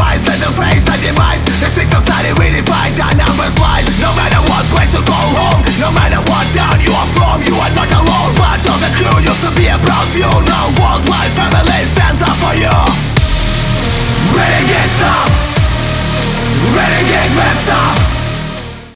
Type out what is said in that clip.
eyes and the face that divides The six of society we define that numbers lies No matter what place you go home No matter what town you are from You are not alone. But of the crew used to be a proud few. Now worldwide family stands up for you. Renegade Stomp. Renegade man stop.